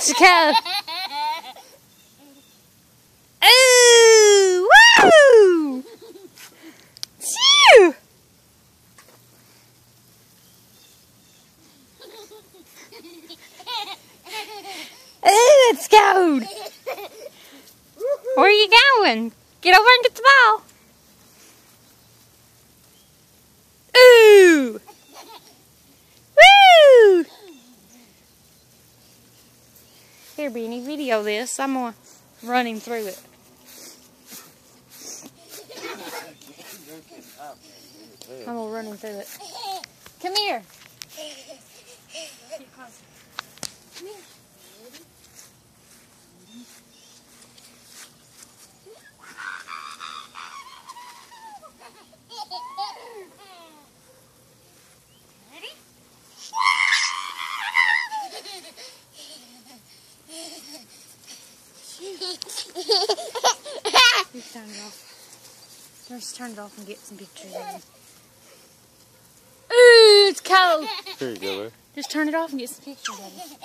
Let's go. Ooh, woo! Phew! Ooh, it's cold. Where are you going? Get over and get the ball. Ooh! Woo! Here, Beanie, video this. I'm gonna run him through it. I'm gonna run him through it. Come here. Just turn it off. Just turn it off and get some pictures of him. Ooh, it's cold. Here you go. Just turn it off and get some pictures of him.